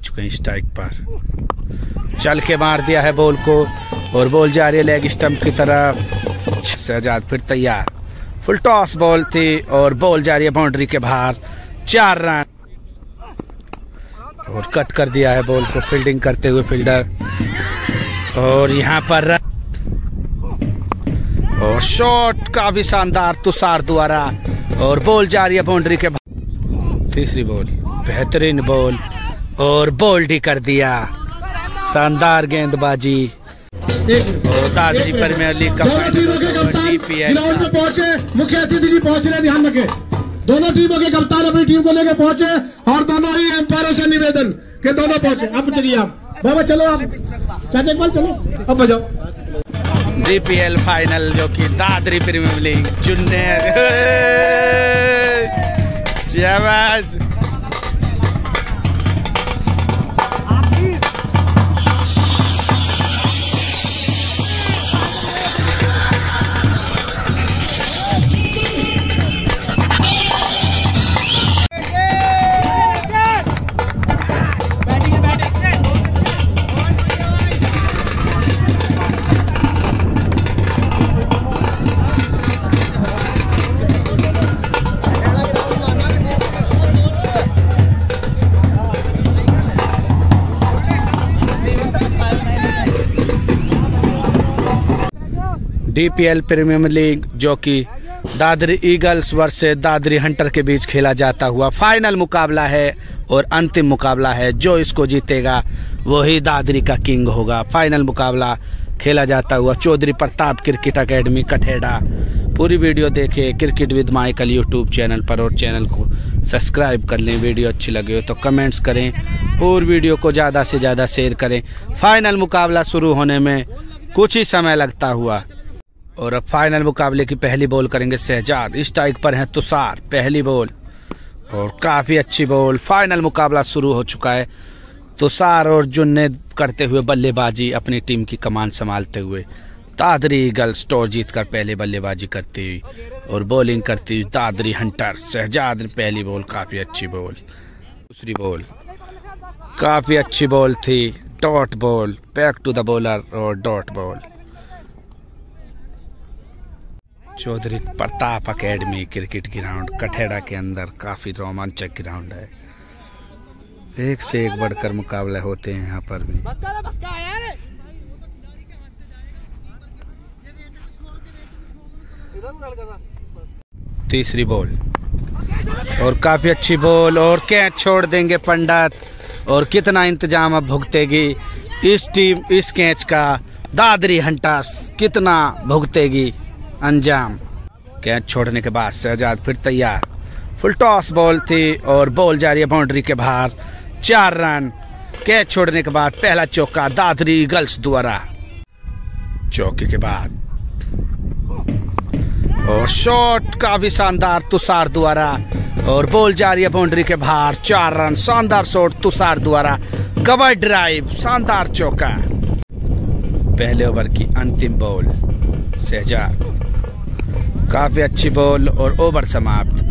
चुके हैं स्ट्राइक पर। चल के मार दिया है बॉल को, और बॉल जा रही है लेग स्टंप की तरफ़ शहजाद फिर तैयार। फुल टॉस बॉल थी, और बॉल जा रही है बाउंड्री के बाहर। चार रन। और कट कर दिया है बॉल को फील्डिंग करते हुए फील्डर और यहाँ पर रन। और शॉट का भी शानदार तुषार द्वारा। और बॉल जा रही है बाउंड्री के बाहर। तीसरी बॉल बेहतरीन बॉल और बोल्ड ही कर दिया। शानदार गेंदबाजी। दादरी प्रीमियर लीग का ग्राउंड में पहुँचे मुख्य अतिथि जी पहुँच रहे ध्यान रखें। दोनों टीमों के कप्तान अपनी टीम को लेकर पहुँचे और दोनों ही एम्पायरों से निवेदन के दोनों पहुँचे। अब चलिए आप। बाबा चलो आप। चाचा इकबाल चलो। अब बजाओ। डीपीएल फाइनल जो कि दादरी प्रीमियर लीग चुनने। शाबाश डीपीएल प्रीमियर लीग जो कि Dadri eagles versus Dadri hunter के बीच खेला जाता हुआ फाइनल मुकाबला है और अंतिम मुकाबला है। जो इसको जीतेगा, वही दादरी का किंग होगा। फाइनल मुकाबला खेला जाता हुआ चौधरी प्रताप क्रिकेट अकेडमी, कठेड़ा। पूरी वीडियो देखें cricket with Michael YouTube channel पर और चैनल को सब्सक्राइब कर लें। वीडियो अच्छी लगे हो तो कमेंट्स करें और वीडियो को ज़्यादा से ज़्यादा शेयर करें। फाइनल मुकाबला शुरू होने में कुछ ही समय लगता हुआ और अब फाइनल मुकाबले की पहली बॉल करेंगे शहजाद। स्ट्राइक पर है तुषार, पहली बॉल और काफ़ी अच्छी बॉल फाइनल मुकाबला शुरू हो चुका है। तुषार और जुन्ने करते हुए बल्लेबाजी अपनी टीम की कमान संभालते हुए। दादरी गर्ल्स टॉस जीत कर पहले बल्लेबाजी करती हुई और बॉलिंग करती हुई दादरी हंटर शहजाद ने पहली बॉल काफ़ी अच्छी बॉल दूसरी बॉल काफ़ी अच्छी बॉल थी। Dot ball back to the bowler और dot ball Chaudhary Pratap academy cricket ground, Kathera के अंदर काफ़ी रोमांचक ग्राउंड है। एक से एक बढ़कर मुकाबले होते हैं यहाँ पर भी। तीसरी बॉल। और काफ़ी अच्छी बॉल, और कैच छोड़ देंगे पंडित। और कितना इंतज़ाम अब भुगतेगी इस टीम, इस कैच का। दादरी हंटर्स कितना भुगतेगी। अंजाम। कैच छोड़ने के बाद शहजाद फिर तैयार। फुल टॉस बॉल थी और बॉल जा रही है बाउंड्री के बाहर। चार रन। कैच छोड़ने के बाद पहला चौका दादरी गर्ल्स द्वारा। चौके के बाद। और शॉट का भी शानदार तुषार द्वारा। और बॉल जा रही है बाउंड्री के बाहर। चार रन। शानदार शॉट तुषार द्वारा। कवर ड्राइव शानदार चौका। पहले ओवर की अंतिम बॉल शहजाद काफ़ी अच्छी बॉल और ओवर समाप्त।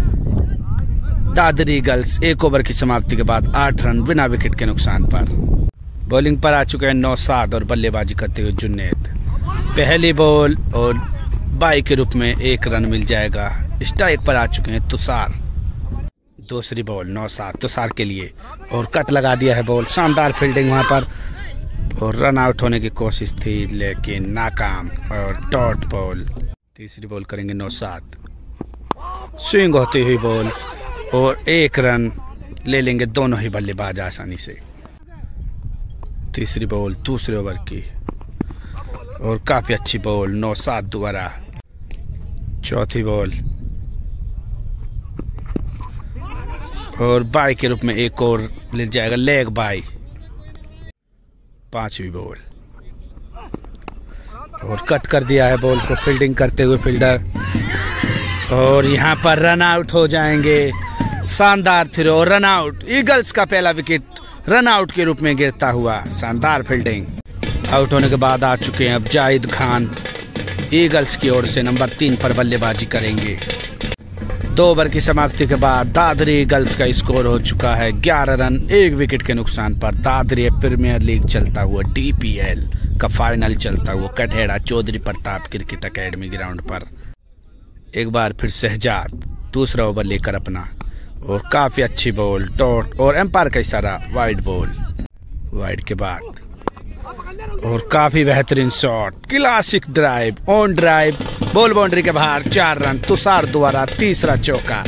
दादरी गर्ल्स, एक ओवर की समाप्ति के बाद आठ रन, बिना विकेट के नुकसान पर। बॉलिंग पर आ चुके हैं नौसाद और बल्लेबाजी करते हुए जुन्नेद पहली बॉल और बाई के रूप में एक रन मिल जाएगा। स्ट्राइक पर आ चुके हैं तुषार। दूसरी बॉल नौसाद तुषार के लिए। और कट लगा दिया है बॉल। शानदार फील्डिंग वहाँ पर। और रन आउट होने की कोशिश थी, लेकिन नाकाम और डॉट बॉल। तीसरी बॉल करेंगे नौसाद स्विंग होती हुई बॉल और एक रन ले लेंगे दोनों ही बल्लेबाज आसानी से। तीसरी बॉल दूसरे ओवर की। और काफ़ी अच्छी बॉल नौ सात द्वारा। चौथी बॉल। और बाई के रूप में एक और ले जाएगा लेग बाई। पांचवी बॉल। और कट कर दिया है बॉल को फील्डिंग करते हुए फील्डर और यहाँ पर रन आउट हो जाएँगे शानदार थ्रो रन आउट ईगल्स का पहला विकेट रन आउट के रूप में गिरता हुआ, शानदार फील्डिंग आउट होने के बाद आ चुके हैं अब जाहिद खान। ईगल्स की ओर से नंबर तीन पर बल्लेबाजी करेंगे। दो ओवर की समाप्ति के बाद दादरी गर्ल्स का स्कोर हो चुका है 11 रन, एक विकेट के नुकसान पर दादरी प्रीमियर लीग चलता हुआ डीपीएल का फाइनल चलता हुआ Kathera Chaudhary Pratap cricket academy ground पर। एक बार फिर शहजाद दूसरा ओवर लेकर अपना, और काफ़ी अच्छी बॉल डॉट और एम्पायर का इशारा वाइड बॉल वाइड के बाद और काफ़ी बेहतरीन shot classic drive on drive ball boundary के बाहर, चार रन, तुषार द्वारा तीसरा चौका.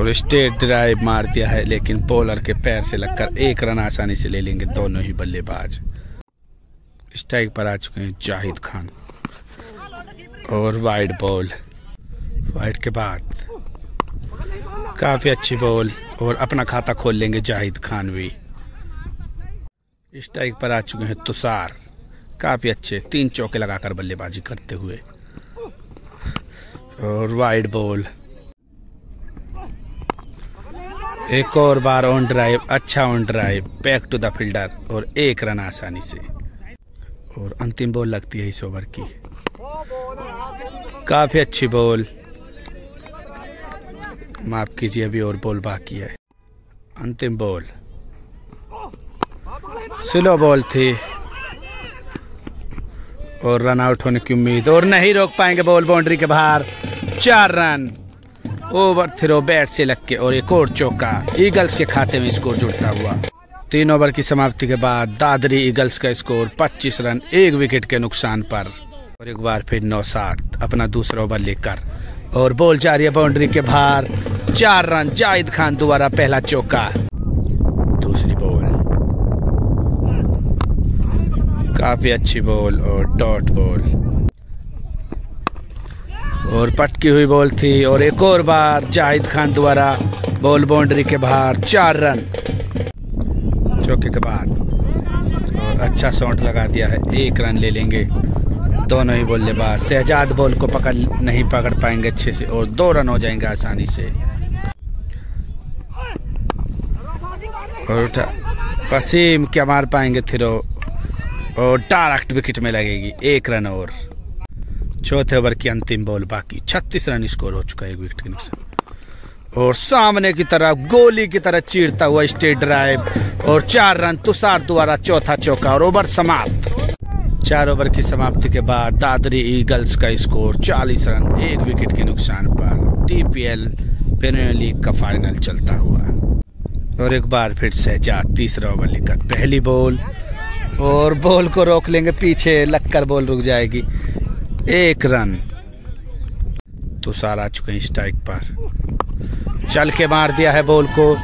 और स्टेट ड्राइव मार दिया है, लेकिन बॉलर के पैर से लगकर एक रन आसानी से ले लेंगे दोनों ही बल्लेबाज. स्ट्राइक पर आ चुके हैं जाहिद खान. और वाइड बॉल वाइड के बाद काफ़ी अच्छी बॉल और अपना खाता खोल लेंगे जाहिद खान भी स्ट्राइक पर आ चुके हैं तुषार। काफ़ी अच्छे, तीन चौके लगाकर बल्लेबाजी करते हुए। और वाइड बॉल एक और बार ऑन ड्राइव अच्छा on drive back to the fielder और एक रन आसानी से। और अंतिम बॉल लगती है इस ओवर की। काफ़ी अच्छी बॉल माफ़ कीजिए, अभी और बॉल बाकी है। अंतिम बॉल स्लो बॉल थी और रन आउट होने की उम्मीद। और नहीं रोक पाएँगे बॉल बाउंड्री के बाहर। चार रन ओवर थ्रो बैट से लग के और एक और चौका। ईगल्स के खाते में स्कोर जुड़ता हुआ। तीन ओवर की समाप्ति के बाद दादरी ईगल्स का स्कोर 25 रन एक विकेट के नुकसान पर। और एक बार फिर नौ सात, अपना दूसरा ओवर लेकर। और बॉल जा रही है बाउंड्री के बाहर। चार रन जाहिद खान द्वारा पहला चौका दूसरी बॉल काफ़ी अच्छी बॉल और डॉट बॉल और पटकी हुई बॉल थी और एक और बार जाहिद खान द्वारा बॉल बाउंड्री के बाहर चार रन, चौके के बाद और अच्छा शॉट लगा दिया है, एक रन ले लेंगे। दोनों ही बल्लेबाज, शहजाद बॉल को पकड़ नहीं पकड़ पाएँगे अच्छे से और दो रन हो जाएँगे आसानी से। और उठा वसीम क्या मार पाएँगे थ्रो और डायरेक्ट विकेट में लगेगी एक रन और। चौथे ओवर की अंतिम बॉल बाकी। 36 रन स्कोर हो चुका है एक विकेट के नुकसान। और सामने की तरफ़ गोली की तरह चीरता हुआ स्टेट ड्राइव। और चार रन तुषार द्वारा चौथा चौका और ओवर समाप्त। चार ओवर की समाप्ति के बाद दादरी ईगल्स का स्कोर 40 रन, एक विकेट के नुकसान पर टीपीएल प्रीमियर लीग का फाइनल चलता हुआ। और एक बार फिर शहजाद तीसरा ओवर लेकर पहली बॉल। और बॉल को रोक लेंगे, पीछे लगकर बॉल रुक जाएगी। एक रन तुषार आ चुके हैं स्ट्राइक पर। चल के मार दिया है बॉल को,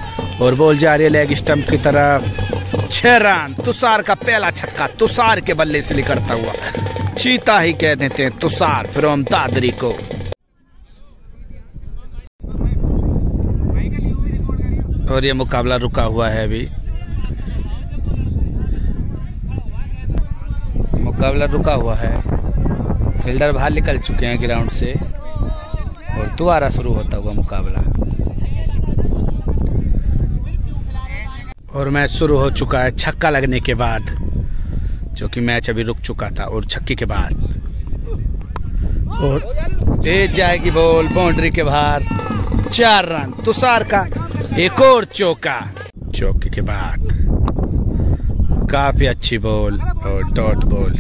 और बॉल जा रही है लेग स्टंप की तरफ़ छह रन तुषार का पहला छक्का तुषार के बल्ले से निकलता हुआ। चीता ही कह देते हैं तुषार फ्रॉम दादरी को। और ये मुकाबला रुका हुआ है अभी। मुकाबला रुका हुआ है। फील्डर बाहर निकल चुके हैं ग्राउंड से और दोबारा शुरू होता हुआ मुकाबला। और मैच शुरू हो चुका है छक्का लगने के बाद, जो कि मैच अभी रुक चुका था और छक्के के बाद। और ए जाएगी बॉल बाउंड्री के बाहर। चार रन, तुषार का एक और चौका। चौके के बाद। काफ़ी अच्छी बॉल और डॉट बॉल।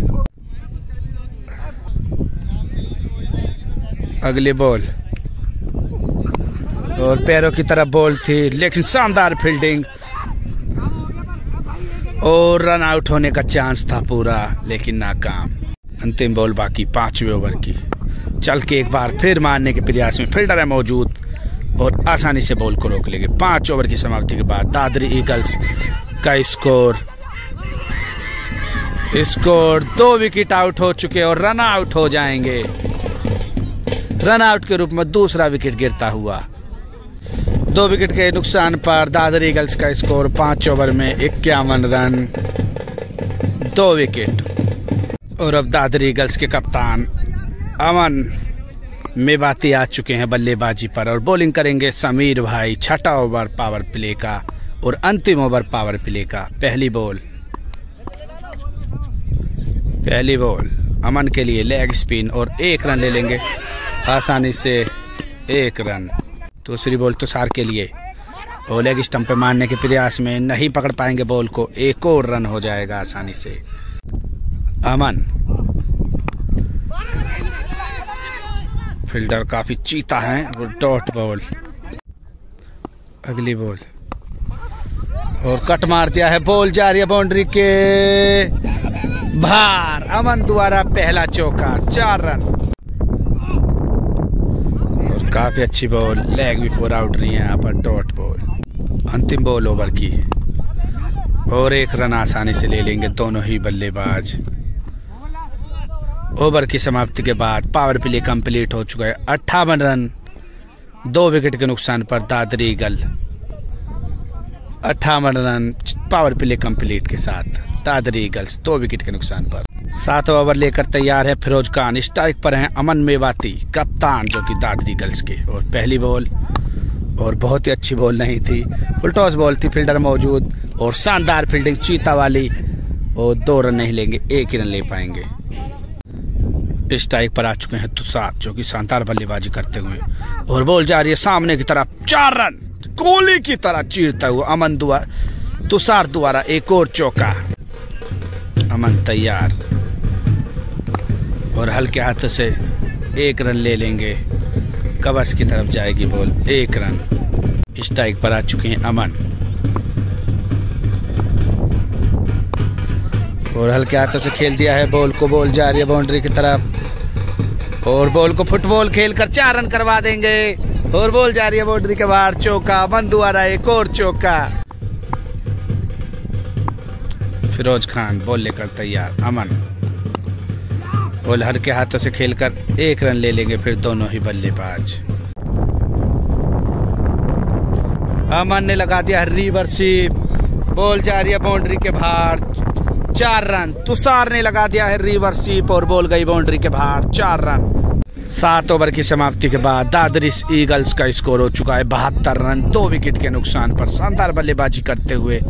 अगली बॉल। और पैरों की तरफ़ बॉल थी, लेकिन शानदार फील्डिंग और रन आउट होने का चांस था पूरा, लेकिन नाकाम। अंतिम बॉल बाकी पाँचवें ओवर की। चल के एक बार फिर मारने के प्रयास में फील्डर है मौजूद। और आसानी से बॉल को रोक लेंगे। पाँच ओवर की समाप्ति के बाद दादरी ईगल्स का स्कोर स्कोर दो विकेट आउट हो चुके और रन आउट हो जाएँगे। रन आउट के रूप में दूसरा विकेट गिरता हुआ। दो विकेट के नुकसान पर दादर ईगल्स का स्कोर पाँच ओवर में इक्यावन रन, दो विकेट। और अब दादर ईगल्स के कप्तान अमन मेवाती आ चुके हैं बल्लेबाजी पर और बॉलिंग करेंगे समीर भाई, छठा ओवर पावर प्ले का और अंतिम ओवर पावर प्ले का पहली बॉल पहली बॉल अमन के लिए लेग स्पिन और एक रन ले लेंगे। आसानी से एक रन दूसरी बॉल तुषार के लिए। और लेग स्टंप पे मारने के प्रयास में नहीं पकड़ पाएँगे बॉल को। एक और रन हो जाएगा आसानी से। अमन। फील्डर काफ़ी चीता है वो डॉट बॉल अगली बॉल और कट मार दिया है बॉल जा रही है बाउंड्री के। भार अमन द्वारा पहला चौका, चार रन। और काफ़ी अच्छी बॉल लेग भी फोर आउट रही है, यहाँ पर डॉट बॉल अंतिम बॉल ओवर की। और एक रन आसानी से ले लेंगे दोनों ही बल्लेबाज। ओवर की समाप्ति के बाद पावर प्ले कंप्लीट हो चुका है। अट्ठावन रन, दो विकेट के नुकसान पर दादरी गल अट्ठावन रन पावर प्ले कंप्लीट के साथ। दादरी ईगल्स दो विकेट के नुकसान पर। सात ओवर लेकर तैयार है फिरोज खान। स्ट्राइक पर हैं अमन मेवाती, कप्तान जो कि दादरी ईगल्स के। और पहली बॉल और बहुत ही अच्छी बॉल नहीं थी। फुल टॉस बॉल थी फील्डर मौजूद, और शानदार फील्डिंग चीता वाली। और दो रन नहीं लेंगे, एक ही रन ले पाएँगे। स्ट्राइक पर आ चुके हैं तुषार, जो कि शानदार बल्लेबाजी करते हुए। और बॉल जा रही है सामने की तरफ़, चार रन। गोली की तरह चीरता हुआ अमन द्वारा तुषार द्वारा एक और चौका। अमन तैयार। और हल्के हाथों से एक रन ले लेंगे। कवर्स की तरफ़ जाएगी बॉल, एक रन। स्ट्राइक पर आ चुके हैं अमन। और हल्के हाथों से खेल दिया है बॉल को, बॉल जा रही है बाउंड्री की तरफ़। और बॉल को फुटबॉल खेल कर चार रन करवा देंगे। और बॉल जा रही है बाउंड्री के बाहर, चौका अमन द्वारा एक और चौका। फिरोज खान, बॉल लेकर तैयार, अमन। बॉल, हर के हाथों से खेलकर एक रन ले लेंगे, फिर दोनों ही बल्लेबाज। अमन ने लगा दिया रिवर्सिप बॉल, जा रही है बाउंड्री के बाहर, चार रन। तुषार ने लगा दिया है रिवर्सिप और बॉल गई बाउंड्री के बाहर, चार रन। सात ओवर की समाप्ति के बाद दादरिस ईगल्स का स्कोर हो चुका है बहत्तर रन, दो विकेट के नुकसान पर शानदार बल्लेबाजी करते हुए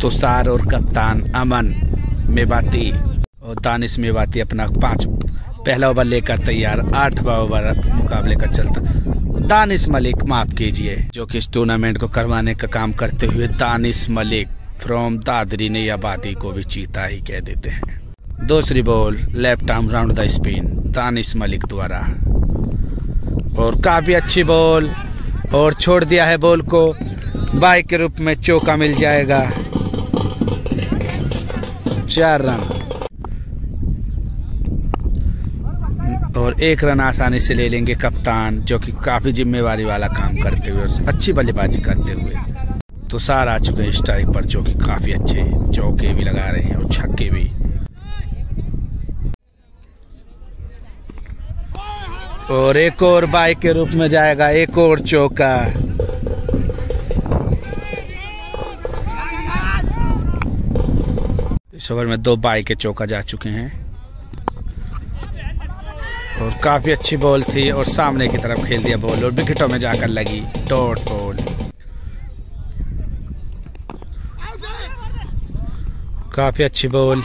तुषार और कप्तान अमन मेवाती और दानिश मेवाती अपना पाँच पहला ओवर लेकर तैयार, आठवा ओवर मुकाबले का चलता। दानिश मलिक, माफ़ कीजिए, जो कि इस टूर्नामेंट को करवाने का काम करते हुए दानिश मलिक फ्रॉम दादरी ने आबादी को भी चीता ही कह देते हैं। दूसरी ball left arm round the spin Danish Malik द्वारा। और काफ़ी अच्छी बॉल और छोड़ दिया है बॉल को बाइक के रूप में चौका मिल जाएगा। चार रन। और एक रन आसानी से ले लेंगे कप्तान, जो कि काफ़ी जिम्मेवारी वाला काम करते हुए अच्छी बल्लेबाजी करते हुए। तुषार आ चुके हैं स्ट्राइक पर, जो कि काफ़ी अच्छे चौके भी लगा रहे हैं और छक्के भी। और एक और बाइक के रूप में जाएगा, एक और चौका। ओवर में दो बाइक चौका जा चुके हैं। और काफ़ी अच्छी बॉल थी और सामने की तरफ़ खेल दिया बॉल और विकेटों में जाकर लगी डॉट बॉल काफ़ी अच्छी बॉल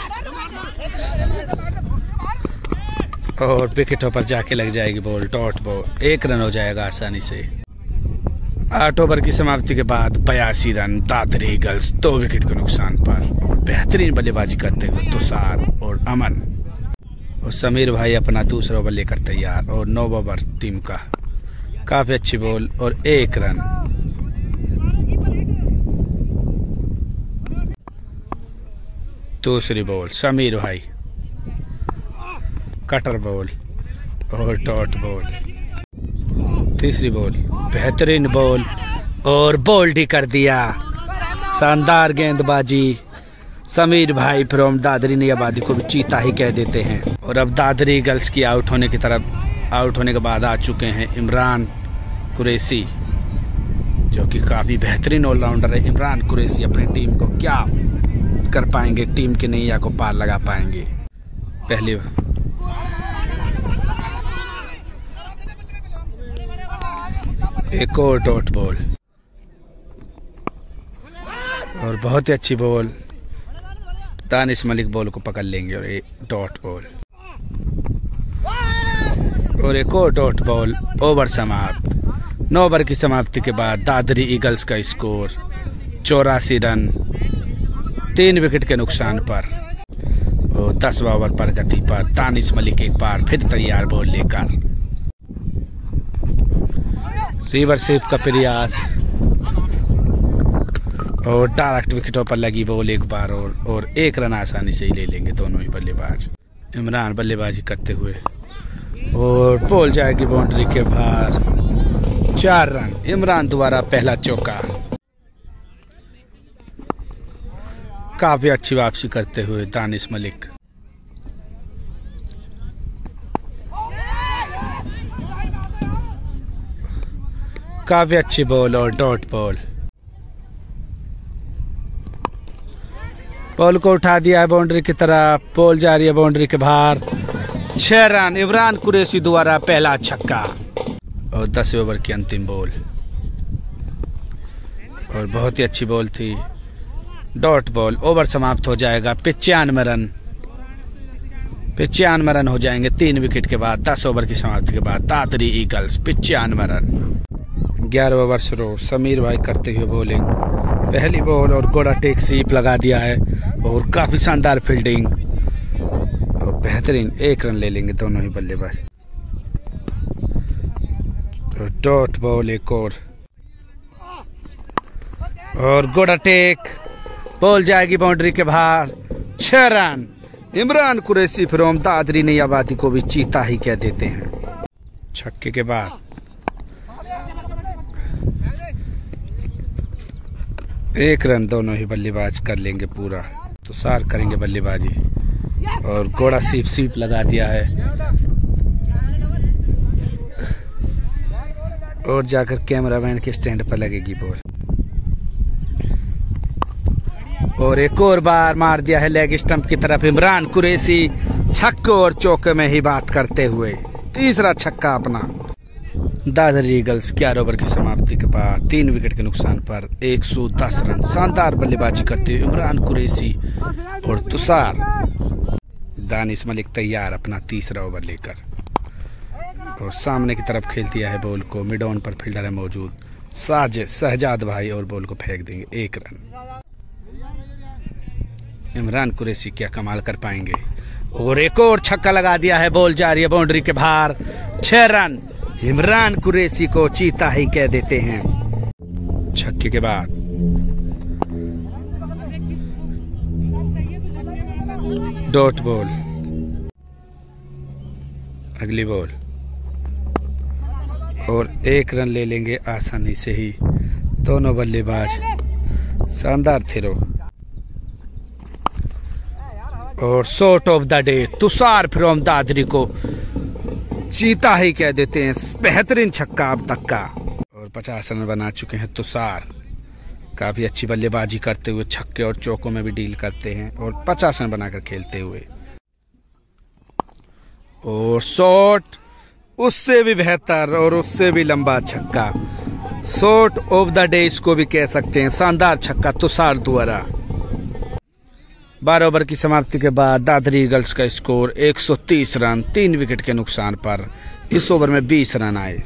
और विकेटों पर जाके लग जाएगी बॉल डॉट बॉल एक रन हो जाएगा आसानी से। आठ ओवर की समाप्ति के बाद बयासी रन दादरी गर्ल्स दो विकेट के नुकसान पर। बेहतरीन बल्लेबाजी करते हुए तुषार और अमन। और समीर भाई अपना दूसरा ओवर लेकर तैयार और नौ ओवर टीम का। काफ़ी अच्छी बॉल और एक रन। दूसरी बॉल, समीर भाई। कटर बॉल और डॉट बॉल। तीसरी बॉल, बेहतरीन बॉल और बोल्ड कर दिया। शानदार गेंदबाजी। समीर भाई फ्रॉम दादरी ने आबादी को भी चीता ही कह देते हैं। और अब दादरी गर्ल्स की आउट होने की तरफ़, आउट होने के बाद आ चुके हैं इमरान कुरैसी, जो कि काफ़ी बेहतरीन ऑलराउंडर है। इमरान कुरैसी अपनी टीम को क्या कर पाएँगे? टीम के नैया को पार लगा पाएँगे। पहली एक और डॉट बॉल। और बहुत ही अच्छी बॉल। दानिश मलिक बॉल को पकड़ लेंगे और एक डॉट बॉल। और एक और डॉट बॉल, ओवर समाप्त। नौ ओवर की समाप्ति के बाद दादरी ईगल्स का स्कोर, चौरासी रन, तीन विकेट के नुकसान पर। और दसवा ओवर पर गति पर तानिश मलिक एक बार फिर तैयार बॉल लेकर। रिवर्सिप का प्रयास। और डायरेक्ट विकेटों पर लगी बॉल एक बार और और एक रन आसानी से ही ले लेंगे दोनों ही बल्लेबाज। इमरान बल्लेबाजी करते हुए। और बॉल जाएगी बाउंड्री के बाहर। चार रन, इमरान द्वारा पहला चौका। काफ़ी अच्छी वापसी करते हुए दानिश मलिक। काफ़ी अच्छी बॉल और डॉट बॉल। बॉल को उठा दिया है बाउंड्री की तरफ़। बॉल जा रही है बाउंड्री के बाहर। छह रन, इमरान कुरैशी द्वारा पहला छक्का। और दस ओवर की अंतिम बॉल। और बहुत ही अच्छी बॉल थी। डॉट बॉल, ओवर समाप्त हो जाएगा। पिचानवे रन। पिचानवे रन हो जाएँगे तीन विकेट के बाद, दस ओवर की समाप्ति के बाद, दादरी ईगल्स, पिचानवे रन। ग्यारह ओवर शुरू। समीर भाई करते हुए बॉलिंग पहली बॉल और गोड़ा टेक सीप लगा दिया है और काफ़ी शानदार फील्डिंग और बेहतरीन एक रन ले लेंगे दोनों ही बल्लेबाज। तो डॉट बॉल एक और। और गोड़ा टेक बॉल जाएगी बाउंड्री के बाहर। छह रन। इमरान कुरैशी फिर दादरी नई आबादी को भी चीता ही कह देते हैं। छक्के के बाद। एक रन दोनों ही बल्लेबाज कर लेंगे पूरा। तो सार करेंगे बल्लेबाजी। और घोड़ा सीप सीप लगा दिया है। और जाकर कैमरामैन के स्टैंड पर लगेगी बॉल। और एक और बार मार दिया है लेग स्टंप की तरफ़। इमरान कुरैशी छक्के और चौके में ही बात करते हुए। तीसरा छक्का अपना। दादर ईगल्स ग्यारह ओवर की समाप्ति के बाद तीन विकेट के नुकसान पर 110 रन शानदार बल्लेबाजी करते हुए इमरान कुरैशी और तुषार। दानिश मलिक तैयार अपना तीसरा ओवर लेकर। और सामने की तरफ़ खेल दिया है बॉल को, मिड ऑन पर फील्डर है मौजूद साजिद शहजाद भाई और बॉल को फेंक देंगे एक रन। इमरान कुरैसी क्या कमाल कर पाएँगे? और एक और छक्का लगा दिया है बॉल जा रही है बाउंड्री के बाहर, छह रन। इमरान कुरैशी को चीता ही कह देते हैं। छक्के के बाद। Dot ball. अगली बॉल। और एक रन ले लेंगे आसानी से ही। दोनों बल्लेबाज शानदार थे रो। और shot of the day Tushar from Dadri को चीता ही कह देते हैं, बेहतरीन छक्का अब तक का। और पचास रन बना चुके हैं तुषार। काफ़ी अच्छी बल्लेबाजी करते हुए छक्के और चौकों में भी डील करते हैं और पचास रन बनाकर खेलते हुए। और शॉट, उससे भी बेहतर और उससे भी लंबा छक्का। शॉट ऑफ़ द डे इसको भी कह सकते हैं, शानदार छक्का तुषार द्वारा। बारह ओवर की समाप्ति के बाद दादरी ईगल्स का स्कोर 130 रन, तीन विकेट के नुकसान पर। इस ओवर में 20 रन आए।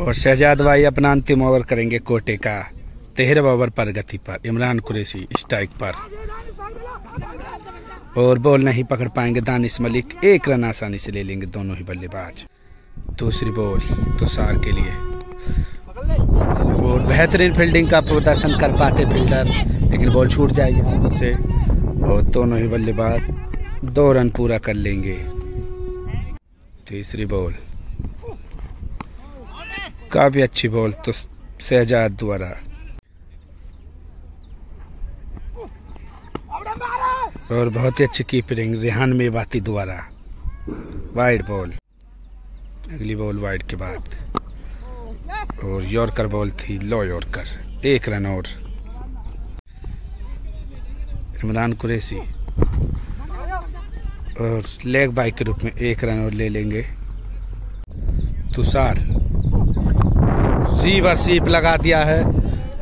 और शहजाद भाई अपना अंतिम ओवर करेंगे कोटे का। तेरहवा ओवर पर गति पर, इमरान कुरैशी स्ट्राइक पर। और बॉल नहीं पकड़ पाएँगे दानिश मलिक, एक रन आसानी से ले लेंगे दोनों ही बल्लेबाज। दूसरी बॉल तुषार के लिए। और बेहतरीन फील्डिंग का प्रदर्शन कर पाते फील्डर लेकिन बॉल छूट जाएगी हाथों और दोनों ही बल्लेबाज दो रन पूरा कर लेंगे। तीसरी बॉल काफ़ी अच्छी बॉल तो शहजाद द्वारा। और बहुत ही अच्छी कीपिंग रेहान मेवाती द्वारा। वाइड बॉल अगली बॉल वाइड के बाद। और यॉर्कर बॉल थी लो यॉर्कर, एक रन और। इमरान कुरैशी। और लेग बाइक के रूप में एक रन और ले लेंगे। तुषार। सीवर सीप लगा दिया है।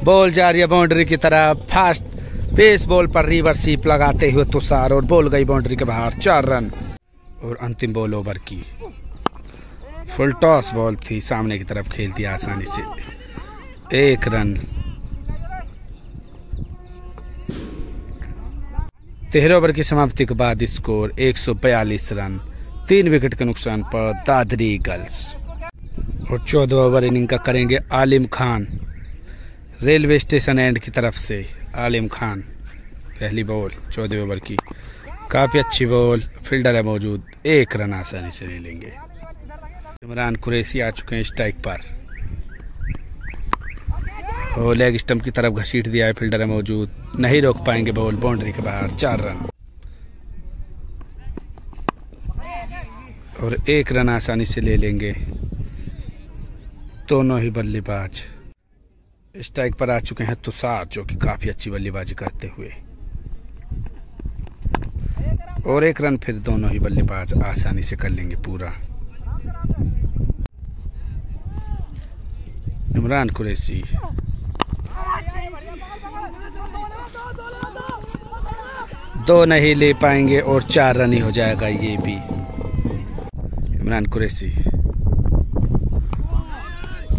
बॉल जा रही है बाउंड्री की तरह। फास्ट पेस बॉल पर रिवर सीप लगाते हुए तुषार और बॉल गई बाउंड्री के बाहर। चार रन। और अंतिम बॉल ओवर की। फुल टॉस बॉल थी, सामने की तरफ़ खेल दिया आसानी से। एक रन। तेरह ओवर की समाप्ति के बाद स्कोर 142 रन, तीन विकेट के नुकसान पर दादरी गर्ल्स। और चौदह ओवर इनिंग का करेंगे आलिम खान। रेलवे स्टेशन एंड की तरफ़ से आलिम खान, पहली बॉल, चौदह ओवर की। काफ़ी अच्छी बॉल, फील्डर है मौजूद, एक रन आसानी से ले लेंगे। इमरान कुरैसी आ चुके हैं स्ट्राइक पर। और लेग स्टम्प की तरफ़ घसीट दिया है फील्डर मौजूद। नहीं रोक पाएँगे बॉल, बाउंड्री के बाहर, चार रन। और एक रन आसानी से ले लेंगे। दोनों ही बल्लेबाज। स्ट्राइक पर आ चुके हैं तुषार, जो कि काफ़ी अच्छी बल्लेबाजी करते हुए। और एक रन फिर दोनों ही बल्लेबाज आसानी से कर लेंगे पूरा। इमरान कुरैशी। दो नहीं ले पाएँगे और चार रन ही हो जाएगा ये भी। इमरान कुरैशी।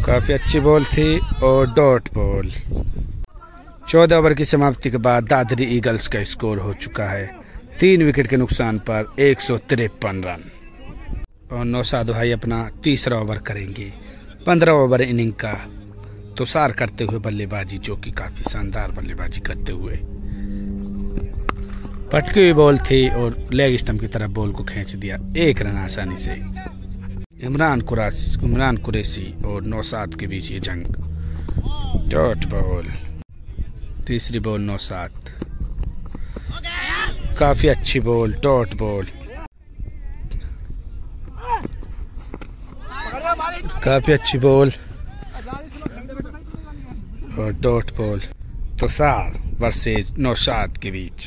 काफ़ी अच्छी बॉल थी और डॉट बॉल। चौदह ओवर की समाप्ति के बाद दादरी ईगल्स का स्कोर हो चुका है। तीन विकेट के नुकसान पर एक सौ तिरपन रन। और नौसाद भाई अपना तीसरा ओवर करेंगे। पंद्रह ओवर इनिंग का तुषार करते हुए बल्लेबाजी, जो कि काफ़ी शानदार बल्लेबाजी करते हुए। पटकी हुई बॉल थी और लेग स्टम्प की तरफ़ बॉल को खींच दिया, एक रन आसानी से। इमरान कुरास, इमरान कुरैशी और नौसाद के बीच ये जंग। Dot ball. तीसरी बॉल नौसाद। काफ़ी अच्छी बॉल, डॉट बॉल। काफ़ी अच्छी बॉल और dot ball Tushar versus Naushad के बीच.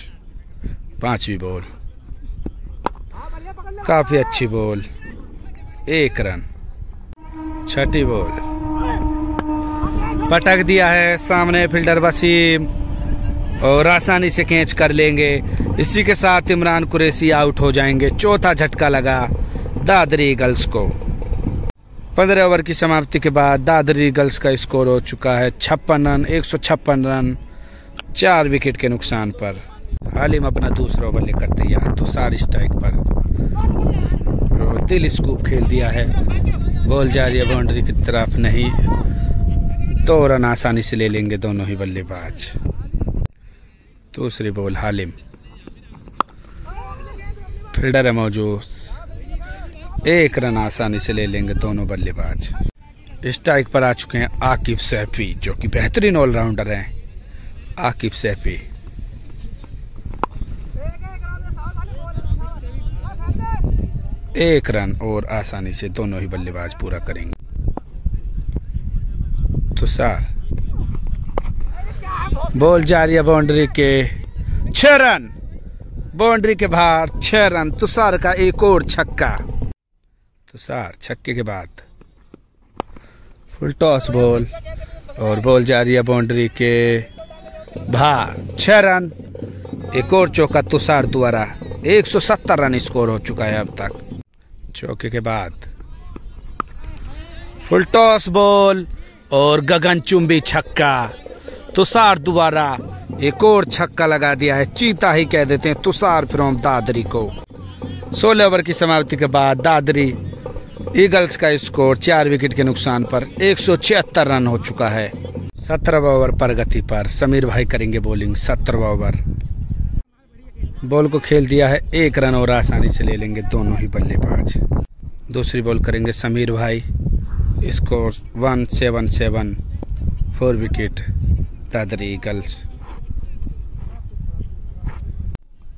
पांचवी बॉल काफ़ी अच्छी बॉल एक रन छठी बॉल पटक दिया है सामने फील्डर वसीम. और आसानी से कैच कर लेंगे. इसी के साथ इमरान कुरैसी आउट हो जाएँगे. चौथा झटका लगा. दादरी गर्ल्स को. पंद्रह ओवर की समाप्ति के बाद दादरी गर्ल्स का स्कोर हो चुका है छप्पन रन, एक सौ छप्पन रन, चार विकेट के नुकसान पर। हालिम अपना दूसरा ओवर लेकर तैयार, तुषार स्ट्राइक पर। दिल स्कूप खेल दिया है। बॉल जा रही है, बाउंड्री की तरफ़ नहीं। दो रन आसानी से ले लेंगे दोनों ही बल्लेबाज। दूसरी बॉल हालिम। फील्डर है मौजूद। एक रन आसानी से ले लेंगे दोनों बल्लेबाज। स्ट्राइक पर आ चुके हैं आकिब सैफी, जो कि बेहतरीन ऑलराउंडर हैं। आकिब सैफी। एक रन और आसानी से दोनों ही बल्लेबाज पूरा करेंगे। तुषार बॉल जा रही है बाउंड्री के छह रन। बाउंड्री के बाहर छह रन। तुषार का एक और छक्का। तुषार छक्के के बाद। फुल टॉस बॉल और बॉल जा रही है बाउंड्री के बाहर। छह रन। एक और चौका तुषार द्वारा। 170 रन स्कोर हो चुका है अब तक। चौके के बाद। फुल टॉस बॉल और गगन चुंबी छक्का। तुषार दोबारा एक और छक्का लगा दिया है। चीता ही कह देते हैं तुषार फ्रॉम दादरी को। सोलह ओवर की समाप्ति के बाद दादरी ईगल्स का स्कोर चार विकेट के नुकसान पर एक सौ छिहत्तर रन हो चुका है। सत्रहवा ओवर प्रगति पर समीर भाई करेंगे बॉलिंग सत्रहवा ओवर बॉल को खेल दिया है, एक रन और आसानी से ले लेंगे दोनों ही बल्लेबाज। दूसरी बॉल करेंगे समीर भाई। Score one seven seven four wicket Dadri Eagles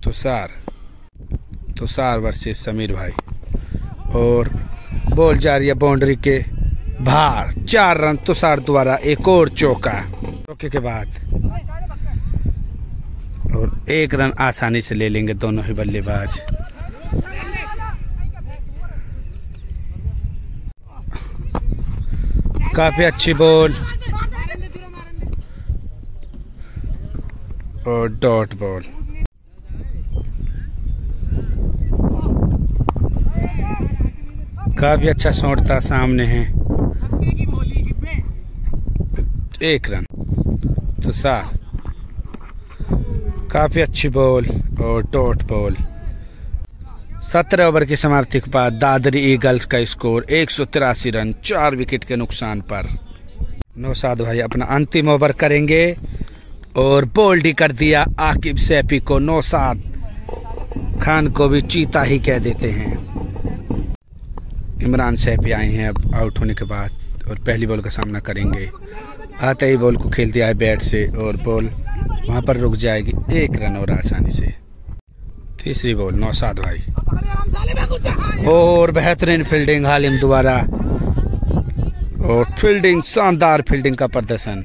Tushar Tushar versus Sameer भाई। और बॉल जा रही है बाउंड्री के बाहर। चार रन तुषार द्वारा, एक और चौका। चौके के बाद। और एक रन आसानी से ले लेंगे दोनों ही बल्लेबाज। काफ़ी अच्छी बॉल और डॉट बॉल काफ़ी अच्छा शॉट था सामने है। एक रन। तुषार काफ़ी अच्छी बॉल और डॉट बॉल। सत्रह ओवर की समाप्ति के बाद दादरी ईगल्स का स्कोर एक सौ तिरासी रन, चार विकेट के नुकसान पर। नौसाद भाई अपना अंतिम ओवर करेंगे और बोल्ड ही कर दिया आकिब सैफी को नौसाद। खान को भी चीता ही कह देते हैं। इमरान सैफी आए हैं अब आउट होने के बाद और पहली बॉल का सामना करेंगे। आते ही बॉल को खेल दिया है बैट से और बॉल वहाँ पर रुक जाएगी एक रन और आसानी से। तीसरी बॉल नौसाद भाई। और बेहतरीन फील्डिंग हालिम दोबारा। और फील्डिंग शानदार फील्डिंग का प्रदर्शन।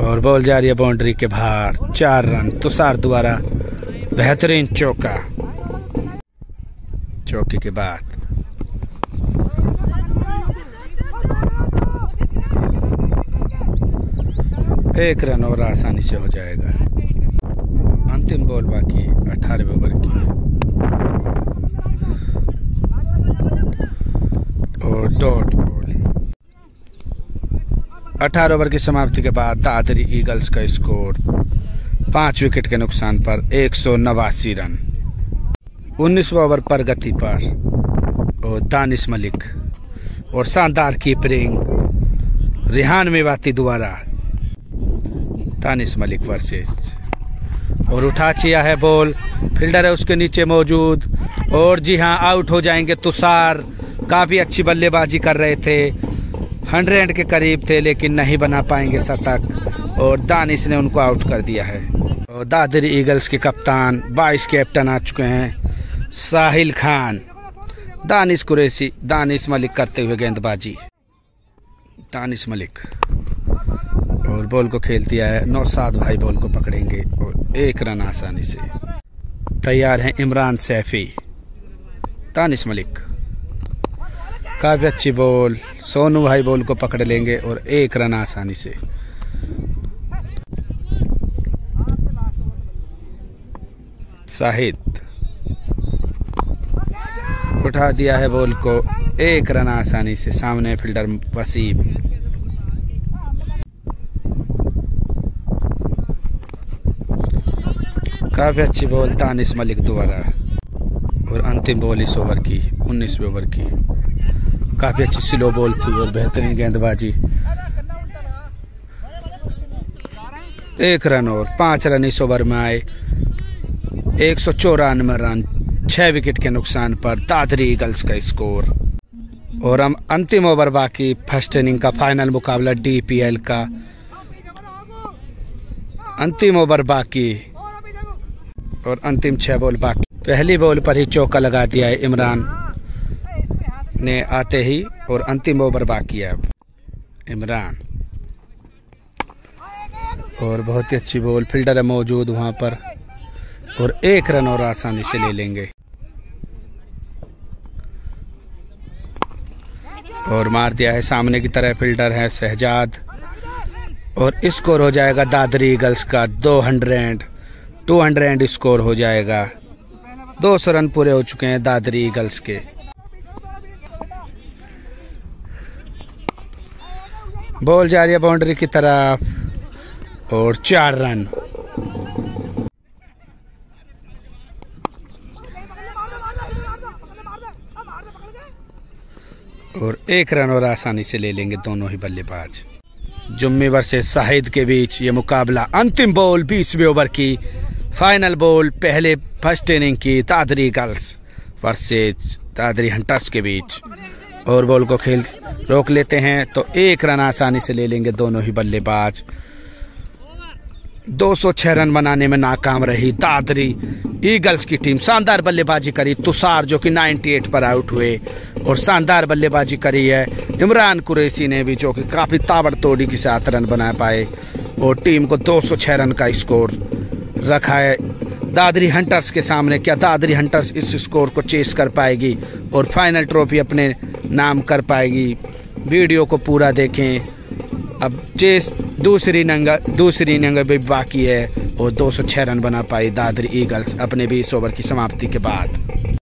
और बॉल जा रही है बाउंड्री के बाहर, चार रन तुषार द्वारा बेहतरीन चौका। चौके के बाद। एक रन और आसानी से हो जाएगा। अंतिम बॉल बाकी अठारह ओवर की। और डॉट बॉल। अठारह ओवर की समाप्ति के बाद दादरी ईगल्स का स्कोर पाँच विकेट के नुकसान पर एक सौ नवासी रन। उन्नीसवा ओवर पर गति पर। और दानिश मलिक और शानदार कीपरिंग रिहान मेवाती द्वारा तानिस मलिक वर्सेस। और उठा चिया है बॉल, फील्डर है उसके नीचे मौजूद। और जी हाँ आउट हो जाएँगे तुषार। काफ़ी अच्छी बल्लेबाजी कर रहे थे। हंड्रेड के करीब थे, लेकिन नहीं बना पाएँगे शतक। और दानिश ने उनको आउट कर दिया है। और दादरी ईगल्स के कप्तान, बाईस कैप्टन आ चुके हैं। साहिल खान। दानिश कुरैसी दानिश मलिक करते हुए गेंदबाजी। दानिश मलिक। और बॉल को खेल दिया है, नौसाद भाई बॉल को पकड़ेंगे और एक रन आसानी से। तैयार हैं इमरान सैफी। दानिश मलिक। काफ़ी अच्छी बॉल, सोनू भाई बॉल को पकड़ लेंगे और एक रन आसानी से। साहिद। उठा दिया है बॉल को। एक रन आसानी से, सामने फील्डर वसीम। काफ़ी अच्छी बॉल, तानिस मलिक द्वारा। और अंतिम बॉल इस ओवर की, उन्नीसवें ओवर की। काफ़ी अच्छी स्लो बॉल थी और बेहतरीन गेंदबाजी। एक रन और पाँच रन इस ओवर में आए। एक सौ चौरानवे रन छह विकेट के नुकसान पर दादरी ईगल्स का स्कोर। और हम अंतिम ओवर बाकी फ़र्स्ट इनिंग का फाइनल मुकाबला डीपीएल का। अंतिम ओवर बाकी। और अंतिम छह बॉल बाकी। पहली बॉल पर ही चौका लगा दिया है इमरान। ने आते ही और अंतिम ओवर बाकी है इमरान। और बहुत ही अच्छी बॉल फील्डर है मौजूद वहाँ पर। और एक रन और आसानी से ले लेंगे। और मार दिया है। सामने की तरह फील्डर है शहजाद। और स्कोर हो जाएगा दादरी गर्ल्स का दो हंड्रेड। टू हंड्रेड स्कोर हो जाएगा। दो सौ रन पूरे हो चुके हैं दादरी ईगल्स के। बॉल जा रही है बाउंड्री की तरफ़ और चार रन। और एक रन और आसानी से ले लेंगे दोनों ही बल्लेबाज। जुम्मी वर्सेस शाहिद के बीच ये मुकाबला अंतिम बॉल बीसवें ओवर की फाइनल बॉल, पहले फ़र्स्ट इनिंग की Dadri girls versus Dadri Hunters के बीच। और बॉल को खेल रोक लेते हैं तो एक रन आसानी से ले लेंगे दोनों ही बल्लेबाज। 206 रन बनाने में नाकाम रही दादरी। ईगल्स की टीम शानदार बल्लेबाजी करी, तुषार जो कि 98 पर आउट हुए। और शानदार बल्लेबाजी करी है इमरान कुरैसी ने भी, जो कि काफ़ी ताबड़तोड़ी के साथ रन बना पाए। और टीम को 206 रन का स्कोर रखा है। दादरी हंटर्स के सामने, क्या दादरी हंटर्स इस स्कोर को चेस कर पाएगी और फाइनल ट्रॉफी अपने नाम कर पाएगी? वीडियो को पूरा देखें। अब चेस दूसरी नंगा दूसरी नंगा भी बाकी है और 206 रन बना पाई दादरी ईगल्स, अपने 20 ओवर की समाप्ति के बाद।